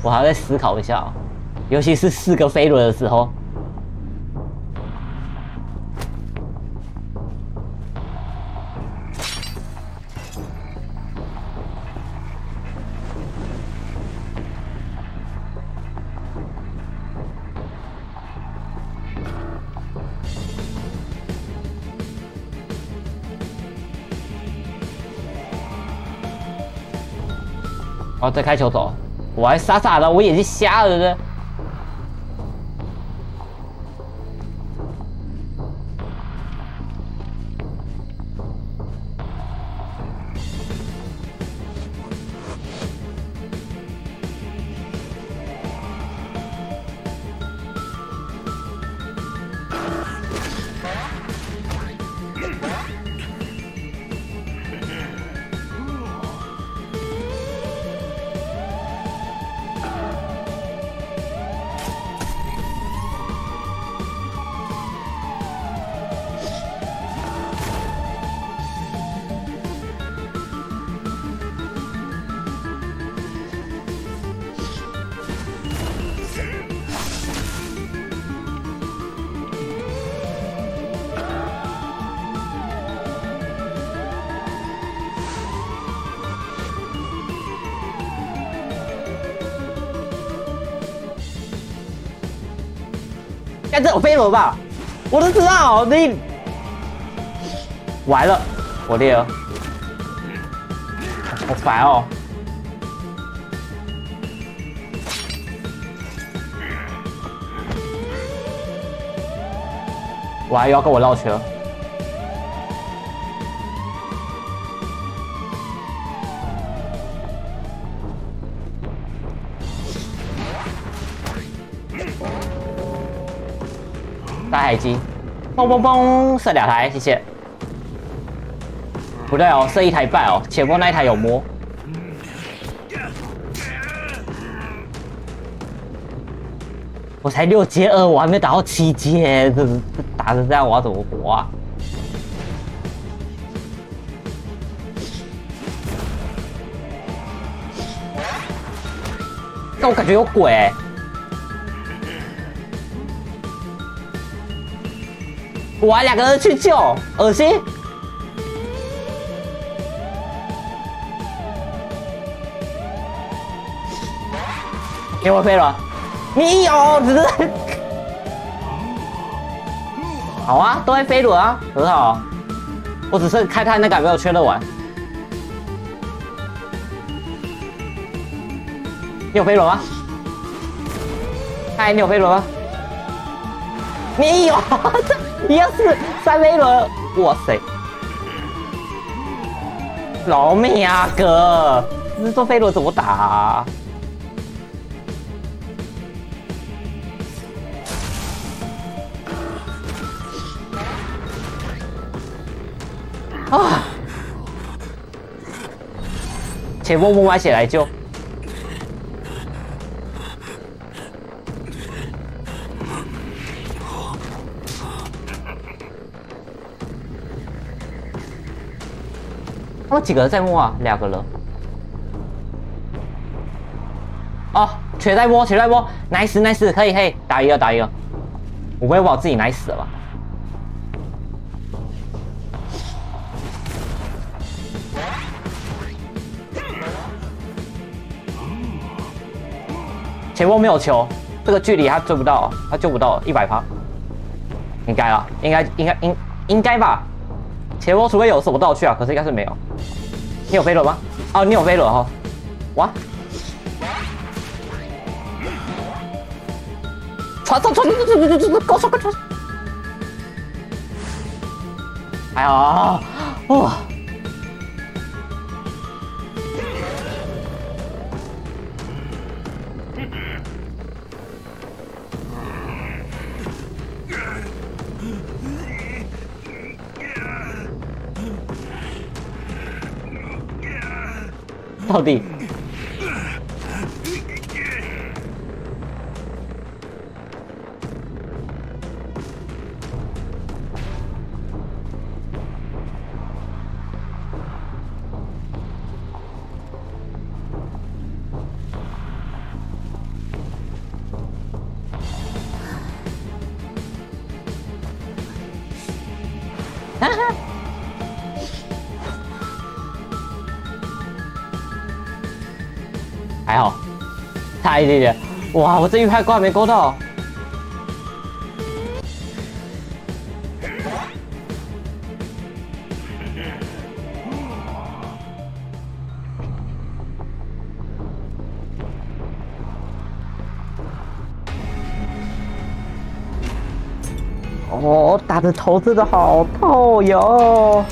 我还要再思考一下、哦，尤其是四个飞轮的时候。哦，再开球走，我还傻傻的，我眼睛瞎了呢。该这我飞轮吧？我都知道，你完了，我裂了，好烦哦！我还要跟我绕圈。大海机，嘣嘣嘣，射两台，谢谢。不对哦，射一台半哦，前方那一台有摸。我才六阶二，我还没打到七阶，这 这打成这样，我要怎么活啊？但我感觉有鬼、欸。我还两个人去救，恶心！给我飞了，你有只是好啊，都会飞轮啊，很好。我只是开他那个没有确认完。你有飞轮吗？嗨，你有飞轮吗？你有，一样是三飞轮，哇塞！饶命啊，哥！这坐飞轮怎么打、啊？啊！前锋摸完血来救。他们几个人在摸啊？两个人。哦，全在摸，全在摸，nice nice，可以可以，打一个打一个。我不会把我自己奶死了吧？前锋没有球，这个距离他追不到，他救不到，一百发。应该啊，应该应该应应该吧？前锋除非有什么道具啊，可是应该是没有。你有飞轮吗？哦，你有飞轮哈。哇！传送传送传送传送，高速高速！哎呀，哇！到底？哈哈。还好，差一点点。哇，我这一拍勾还没勾到。哦，打的头真的好痛哟！